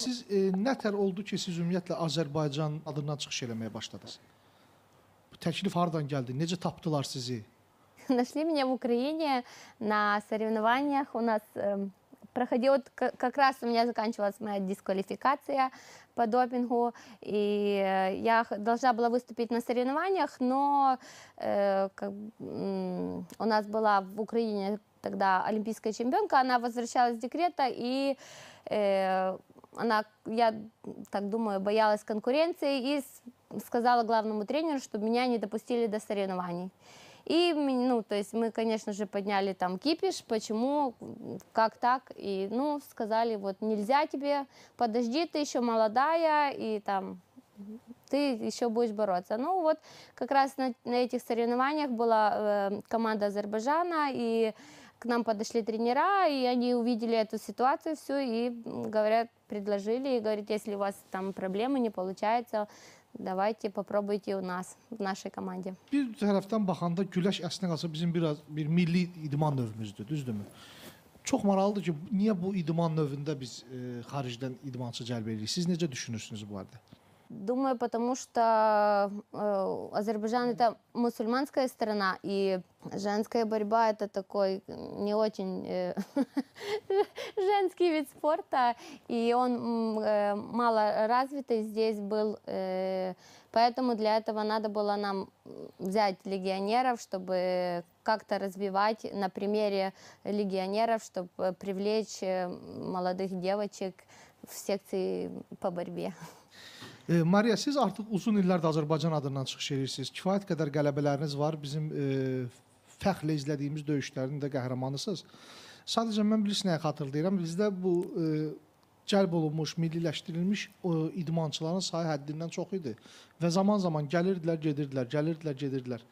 Siz e, nətər oldu ki, siz ümumiyyətlə Azərbaycan adından çıxış eləməyə başladınız? Bu təklif hardan gəldi? Necə tapdılar sizi? Нашли меня в Украине на соревнованиях. У нас эм, проходил, как раз у меня заканчивалась моя дисквалификация по допингу, и э, я должна была выступить на соревнованиях, но э, как м, у нас была в Украине тогда олимпийская чемпионка, она возвращалась с декрета, и э, она, я так думаю, боялась конкуренции и сказала главному тренеру, чтобы меня не допустили до соревнований. И, ну, то есть мы, конечно же, подняли там кипиш, почему, как так, и, ну, сказали, вот, нельзя тебе, подожди, ты еще молодая, и там, ты еще будешь бороться. Ну, вот, как раз на, на этих соревнованиях была э, команда Азербайджана, и к нам подошли тренера, и они увидели эту ситуацию всю, и, говорят, предложили, и говорят, если у вас там проблемы, не получается, давайте попробуйте у нас, в нашей команде. Bir tərəfdən baxanda güləş əslində qalsa bizim biraz bir milli idman növümüzdür, düzdürmü? Çox maraqlıdır ki, niyə bu idman növündə biz e, xaricdən idmançı cəlb edirik? Siz necə düşünürsünüz bu barədə? Думаю, потому что э, Азербайджан это мусульманская страна, и женская борьба это такой не очень э, женский вид спорта, и он э, мало развитый здесь был, э, поэтому для этого надо было нам взять легионеров, чтобы как-то развивать на примере легионеров, чтобы привлечь э, молодых девочек в секции по борьбе. E, Maria, siz artıq uzun illərdir Azərbaycan adından çıxış edirsiniz. Kifayət qədər qələbələriniz var. Bizim e, fəxrlə izlədiyimiz döyüşlərin də qəhrəmanısınız. Sadəcə mən bilirsiniz nəyə xatırlayıram. Bizdə bu e, cəlb olunmuş, milliləşdirilmiş o idmançıların sayı həddindən çox idi və zaman-zaman gəlirdilər, gedirdilər, gəlirdilər, gedirdilər.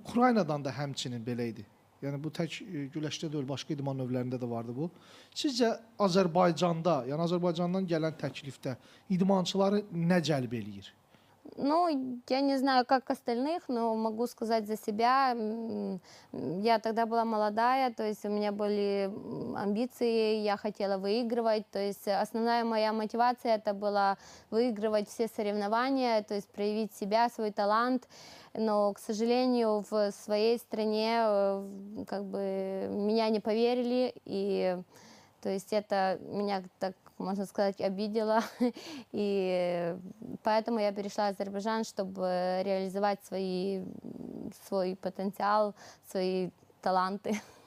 Ukraynadan da həmçinin belə idi. Yəni bu tək e, güləşdə deyil, başqa idman növlərində də vardı bu. Sizcə Azərbaycanda, yəni Azərbaycandan gələn təklifdə idmançıları nə cəlb eləyir? Ну, я не знаю, как остальных, но могу сказать за себя. Я тогда была молодая, то есть у меня были амбиции, я хотела выигрывать. То есть основная моя мотивация это была выигрывать все соревнования, то есть проявить себя, свой талант. Но, к сожалению, в своей стране э, как бы меня не поверили, и то есть это меня так можно сказать, обидело. И поэтому я перешла в Азербайджан, чтобы реализовать свои, свой потенциал, свои таланты.